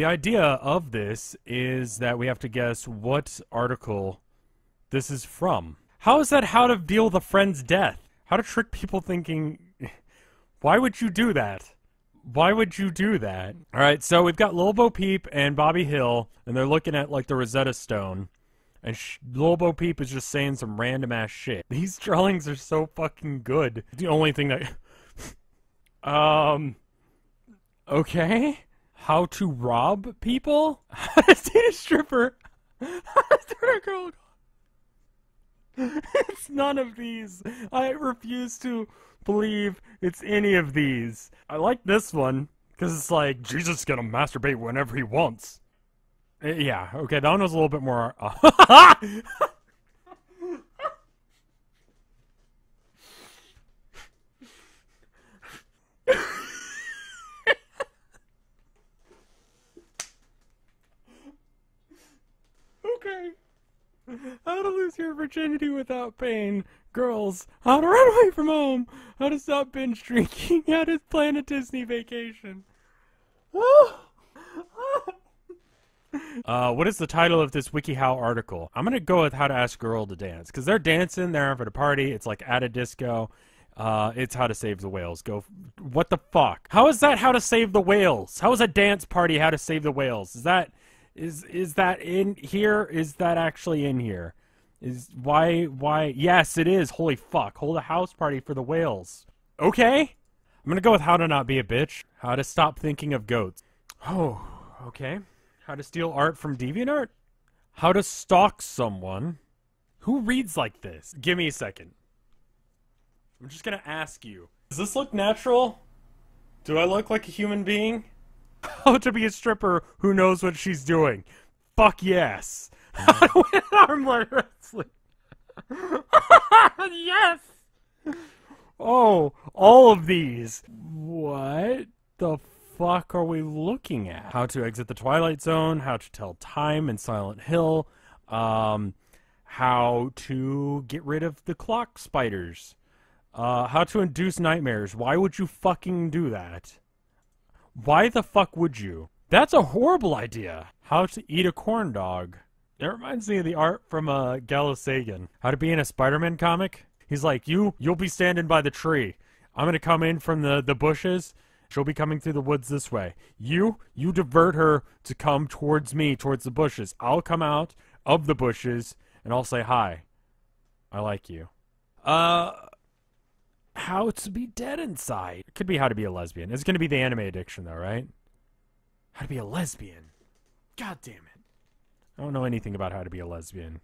The idea of this is that we have to guess what article this is from. How is that how to deal a friend's death? How to trick people thinking. Why would you do that? Why would you do that? All right, so we've got Lil Bo Peep and Bobby Hill, and they're looking at like the Rosetta Stone. And sh- Lil Bo Peep is just saying some random ass shit. These drawings are so fucking good. The only thing that. um. Okay. How to rob people? How to date a stripper? How to a girl. It's none of these. I refuse to believe it's any of these. I like this one because it's like Jesus is gonna masturbate whenever he wants. Uh, Yeah, okay, that one was a little bit more. Uh, okay. How to lose your virginity without pain. Girls, how to run away from home. How to stop binge drinking. How to plan a Disney vacation. Uh, what is the title of this WikiHow article? I'm gonna go with how to ask girl to dance because they're dancing, they're having a party. It's like at a disco. Uh, it's how to save the whales. Go. What the fuck? How is that how to save the whales? How is a dance party how to save the whales? Is that is is that in here? Is that actually in here? Is why why? Yes, it is. Holy fuck! Hold a house party for the whales. Okay. I'm gonna go with how to not be a bitch. How to stop thinking of goats. Oh, okay. How to steal art from DeviantArt? How to stalk someone? Who reads like this? Give me a second. I'm just gonna ask you. Does this look natural? Do I look like a human being? How oh, to be a stripper who knows what she's doing? Fuck yes. How to win arm wrestling? yes. Oh, all of these. What the fuck are we looking at? How to exit the Twilight Zone, how to tell time in Silent Hill, um, how to get rid of the clock spiders, uh, how to induce nightmares. Why would you fucking do that? Why the fuck would you? That's a horrible idea. How to eat a corn dog. It reminds me of the art from uh, Gallo Sagan. How to be in a Spider-Man comic. He's like, you, you'll be standing by the tree. I'm gonna come in from the, the bushes. She'll be coming through the woods this way. You, you divert her to come towards me, towards the bushes. I'll come out of the bushes and I'll say hi. I like you. Uh, how to be dead inside. It could be how to be a lesbian. It's gonna be the anime addiction though, right? How to be a lesbian. God damn it. I don't know anything about how to be a lesbian.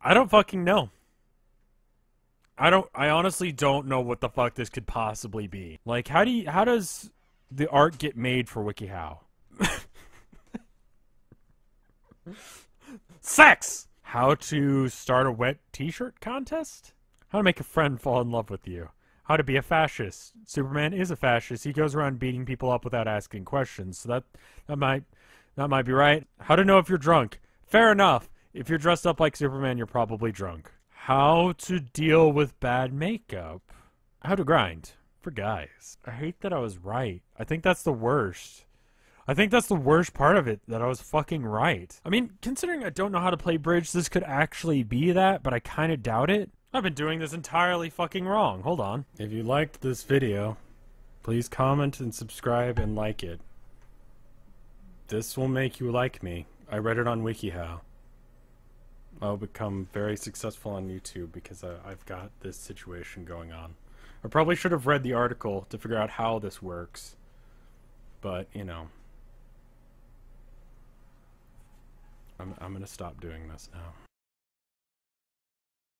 I don't fucking know. I don't I honestly don't know what the fuck this could possibly be. Like how do you how does the art get made for WikiHow? Sex! How to start a wet t-shirt contest? How to make a friend fall in love with you? How to be a fascist? Superman is a fascist. He goes around beating people up without asking questions. So that that might that might be right. How to know if you're drunk? Fair enough. If you're dressed up like Superman, you're probably drunk. How to deal with bad makeup? How to grind for guys. I hate that I was right. I think that's the worst. I think that's the worst part of it that I was fucking right. I mean, considering I don't know how to play bridge, this could actually be that, but I kind of doubt it. I've been doing this entirely fucking wrong. Hold on. If you liked this video, please comment and subscribe and like it. This will make you like me. I read it on WikiHow. I'll become very successful on YouTube because I, I've got this situation going on. I probably should have read the article to figure out how this works. But, you know. I'm, I'm gonna stop doing this now.